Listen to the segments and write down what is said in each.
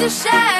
to share.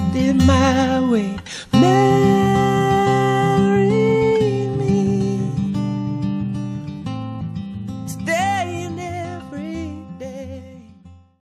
it my way.